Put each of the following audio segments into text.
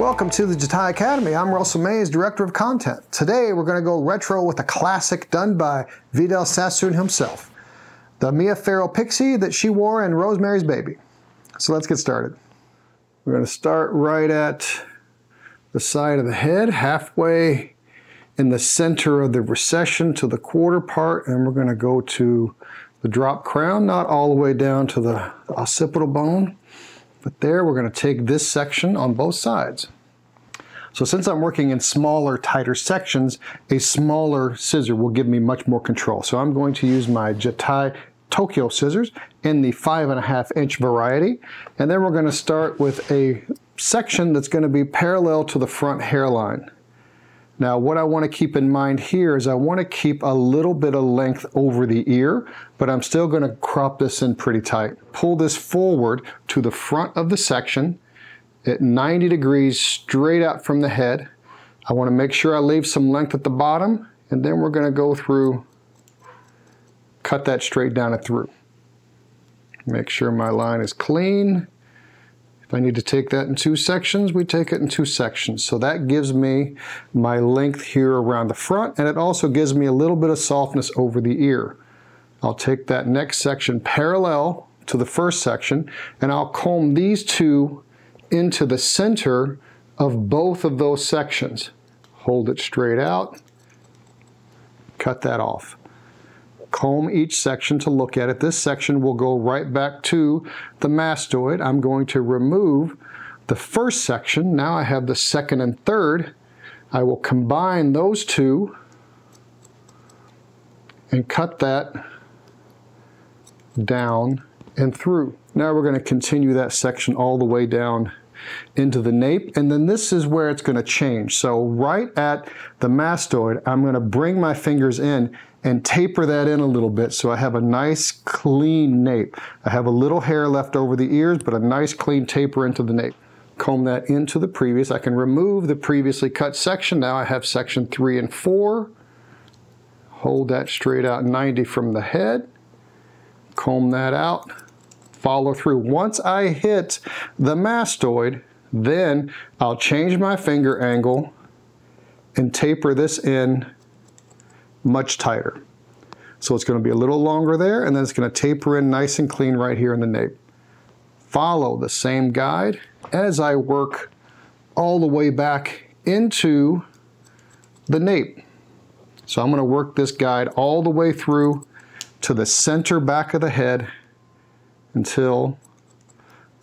Welcome to the Jatai Academy. I'm Russell Mayes, Director of Content. Today we're going to go retro with a classic done by Vidal Sassoon himself. The Mia Farrow pixie that she wore in Rosemary's Baby. So let's get started. We're going to start right at the side of the head, halfway in the center of the recession to the quarter part, and we're going to go to the drop crown, not all the way down to the occipital bone. But there we're going to take this section on both sides. So since I'm working in smaller, tighter sections, a smaller scissor will give me much more control. So I'm going to use my Jatai Tokyo scissors in the five and a half inch variety. And then we're going to start with a section that's going to be parallel to the front hairline. Now what I want to keep in mind here is I want to keep a little bit of length over the ear, but I'm still going to crop this in pretty tight. Pull this forward to the front of the section at 90 degrees straight out from the head. I want to make sure I leave some length at the bottom and then we're going to go through, cut that straight down and through. Make sure my line is clean if I need to take that in two sections, we take it in two sections. So that gives me my length here around the front, and it also gives me a little bit of softness over the ear. I'll take that next section parallel to the first section, and I'll comb these two into the center of both of those sections. Hold it straight out, cut that off comb each section to look at it. This section will go right back to the mastoid. I'm going to remove the first section. Now I have the second and third. I will combine those two and cut that down and through. Now we're going to continue that section all the way down into the nape and then this is where it's going to change. So right at the mastoid I'm going to bring my fingers in and taper that in a little bit so I have a nice clean nape. I have a little hair left over the ears, but a nice clean taper into the nape. Comb that into the previous. I can remove the previously cut section. Now I have section three and four. Hold that straight out 90 from the head. Comb that out. Follow through. Once I hit the mastoid, then I'll change my finger angle and taper this in much tighter. So it's going to be a little longer there, and then it's going to taper in nice and clean right here in the nape. Follow the same guide as I work all the way back into the nape. So I'm going to work this guide all the way through to the center back of the head until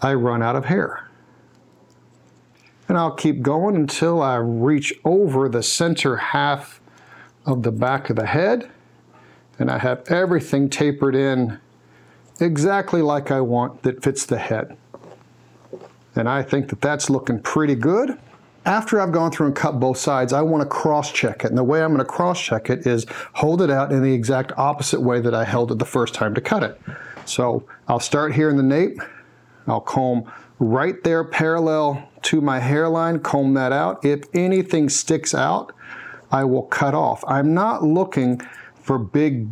I run out of hair. And I'll keep going until I reach over the center half of the back of the head and I have everything tapered in exactly like I want that fits the head. And I think that that's looking pretty good. After I've gone through and cut both sides, I want to cross check it. And the way I'm going to cross check it is hold it out in the exact opposite way that I held it the first time to cut it. So I'll start here in the nape. I'll comb right there parallel to my hairline, comb that out. If anything sticks out, I will cut off. I'm not looking for big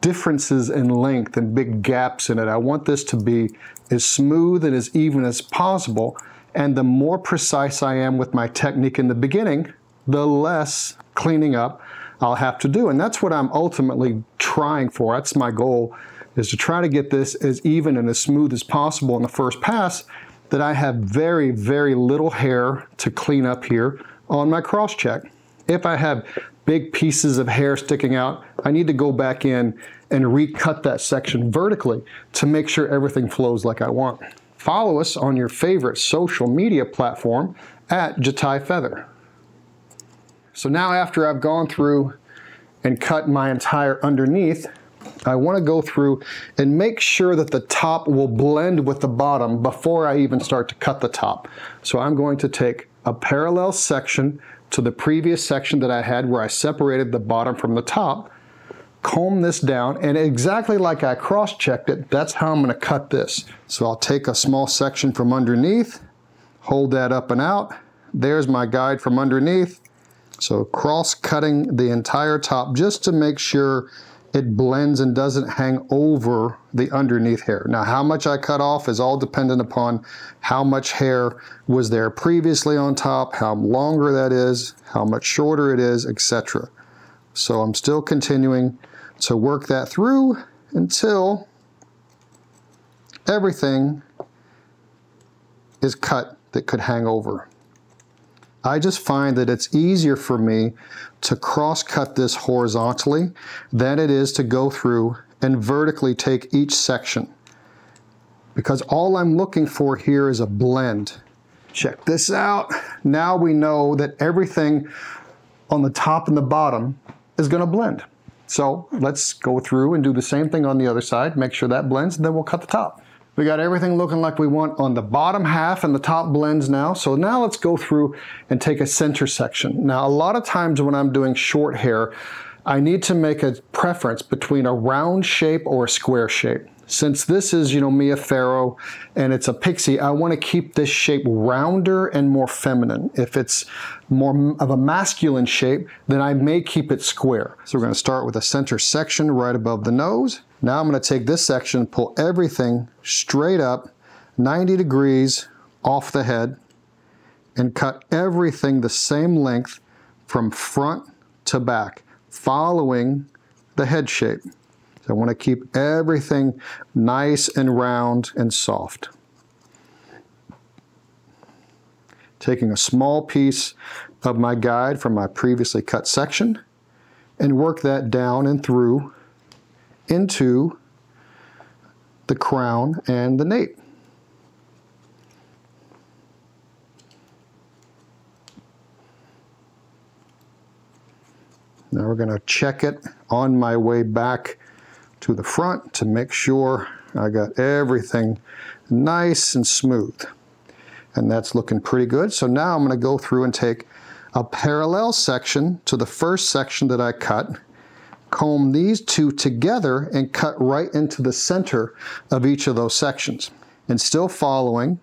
differences in length and big gaps in it. I want this to be as smooth and as even as possible. And the more precise I am with my technique in the beginning, the less cleaning up I'll have to do. And that's what I'm ultimately trying for. That's my goal is to try to get this as even and as smooth as possible in the first pass that I have very, very little hair to clean up here on my cross check. If I have big pieces of hair sticking out, I need to go back in and recut that section vertically to make sure everything flows like I want. Follow us on your favorite social media platform at Jatai Feather. So now after I've gone through and cut my entire underneath, I want to go through and make sure that the top will blend with the bottom before I even start to cut the top. So I'm going to take a parallel section to the previous section that I had where I separated the bottom from the top, comb this down, and exactly like I cross-checked it, that's how I'm gonna cut this. So I'll take a small section from underneath, hold that up and out. There's my guide from underneath. So cross-cutting the entire top just to make sure it blends and doesn't hang over the underneath hair. Now, how much I cut off is all dependent upon how much hair was there previously on top, how longer that is, how much shorter it is, etc. So I'm still continuing to work that through until everything is cut that could hang over. I just find that it's easier for me to cross cut this horizontally than it is to go through and vertically take each section. Because all I'm looking for here is a blend. Check this out. Now we know that everything on the top and the bottom is gonna blend. So let's go through and do the same thing on the other side, make sure that blends, and then we'll cut the top. We got everything looking like we want on the bottom half and the top blends now. So now let's go through and take a center section. Now, a lot of times when I'm doing short hair, I need to make a preference between a round shape or a square shape. Since this is, you know, Mia Farrow and it's a pixie, I want to keep this shape rounder and more feminine. If it's more of a masculine shape, then I may keep it square. So we're going to start with a center section right above the nose. Now I'm going to take this section, pull everything straight up 90 degrees off the head and cut everything the same length from front to back, following the head shape. So I want to keep everything nice and round and soft. Taking a small piece of my guide from my previously cut section and work that down and through into the crown and the nape. Now we're going to check it on my way back to the front to make sure I got everything nice and smooth. And that's looking pretty good. So now I'm going to go through and take a parallel section to the first section that I cut comb these two together and cut right into the center of each of those sections. And still following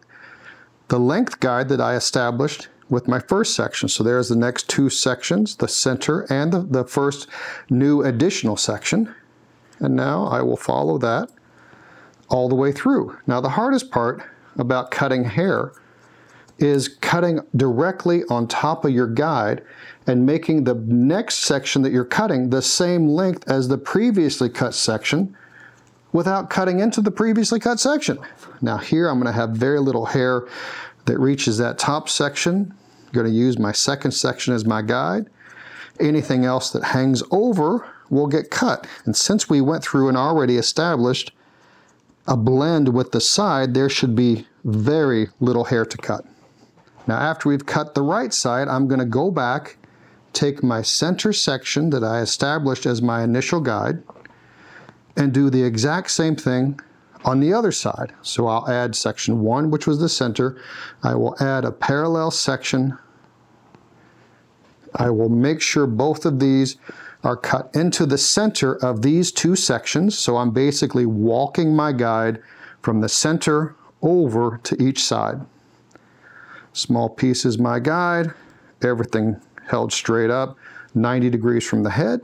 the length guide that I established with my first section. So there's the next two sections, the center and the, the first new additional section. And now I will follow that all the way through. Now the hardest part about cutting hair is cutting directly on top of your guide and making the next section that you're cutting the same length as the previously cut section without cutting into the previously cut section. Now here I'm going to have very little hair that reaches that top section. Going to use my second section as my guide. Anything else that hangs over will get cut. And since we went through and already established a blend with the side, there should be very little hair to cut. Now after we've cut the right side, I'm going to go back take my center section that I established as my initial guide and do the exact same thing on the other side. So I'll add section one, which was the center. I will add a parallel section. I will make sure both of these are cut into the center of these two sections. So I'm basically walking my guide from the center over to each side. Small piece is my guide, everything held straight up 90 degrees from the head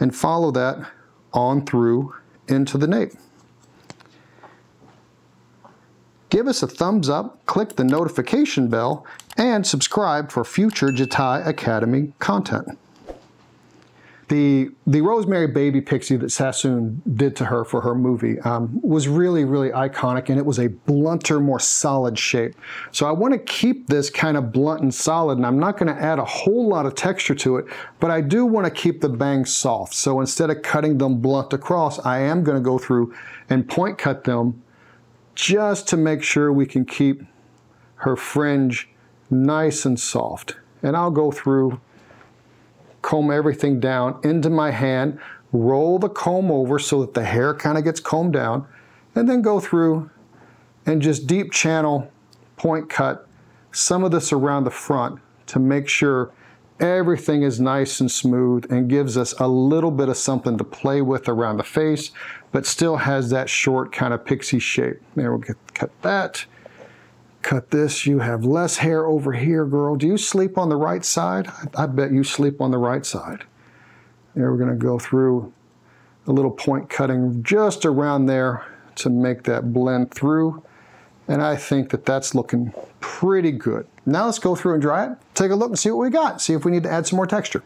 and follow that on through into the nape. Give us a thumbs up, click the notification bell, and subscribe for future Jatai Academy content. The, the Rosemary Baby Pixie that Sassoon did to her for her movie um, was really, really iconic and it was a blunter, more solid shape. So I want to keep this kind of blunt and solid and I'm not going to add a whole lot of texture to it, but I do want to keep the bangs soft. So instead of cutting them blunt across, I am going to go through and point cut them just to make sure we can keep her fringe nice and soft. And I'll go through comb everything down into my hand, roll the comb over so that the hair kind of gets combed down, and then go through and just deep channel, point cut some of this around the front to make sure everything is nice and smooth and gives us a little bit of something to play with around the face, but still has that short kind of pixie shape. There, we'll get, cut that cut this. You have less hair over here, girl. Do you sleep on the right side? I, I bet you sleep on the right side. There we're going to go through a little point cutting just around there to make that blend through. And I think that that's looking pretty good. Now let's go through and dry it, take a look and see what we got, see if we need to add some more texture.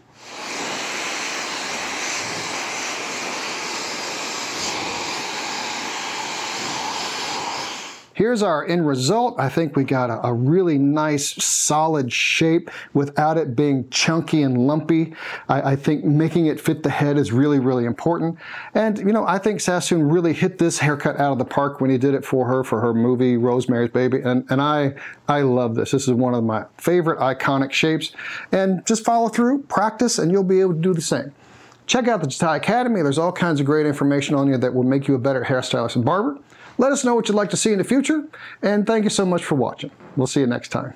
Here's our end result. I think we got a, a, really nice solid shape without it being chunky and lumpy. I, I, think making it fit the head is really, really important. And, you know, I think Sassoon really hit this haircut out of the park when he did it for her, for her movie, Rosemary's Baby. And, and I, I love this. This is one of my favorite iconic shapes. And just follow through, practice, and you'll be able to do the same. Check out the Jatai Academy. There's all kinds of great information on you that will make you a better hairstylist and barber. Let us know what you'd like to see in the future, and thank you so much for watching. We'll see you next time.